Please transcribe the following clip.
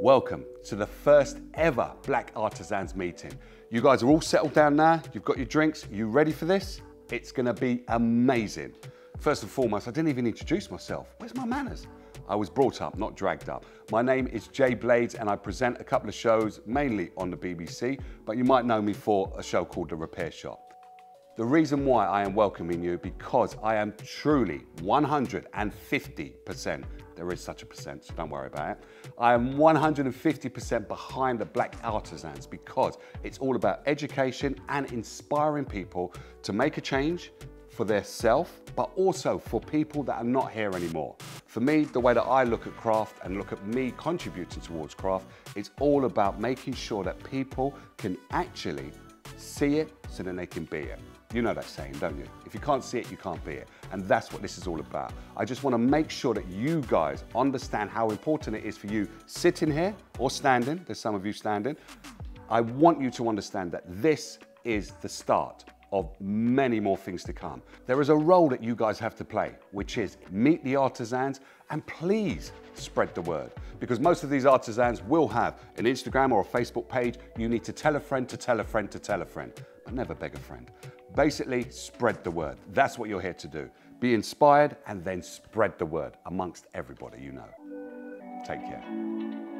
Welcome to the first ever Black Artisans meeting. You guys are all settled down now, you've got your drinks, you ready for this? It's gonna be amazing. First and foremost, I didn't even introduce myself. Where's my manners? I was brought up, not dragged up. My name is Jay Blades and I present a couple of shows, mainly on the BBC, but you might know me for a show called The Repair Shop. The reason why I am welcoming you because I am truly 150%, there is such a percent, so don't worry about it. I am 150% behind the black artisans because it's all about education and inspiring people to make a change for their self, but also for people that are not here anymore. For me, the way that I look at craft and look at me contributing towards craft, it's all about making sure that people can actually see it so then they can be it. You know that saying, don't you? If you can't see it, you can't be it. And that's what this is all about. I just want to make sure that you guys understand how important it is for you sitting here or standing. There's some of you standing. I want you to understand that this is the start of many more things to come. There is a role that you guys have to play, which is meet the artisans and please spread the word. Because most of these artisans will have an Instagram or a Facebook page. You need to tell a friend to tell a friend to tell a friend, but never beg a friend. Basically, spread the word. That's what you're here to do. Be inspired and then spread the word amongst everybody you know. Take care.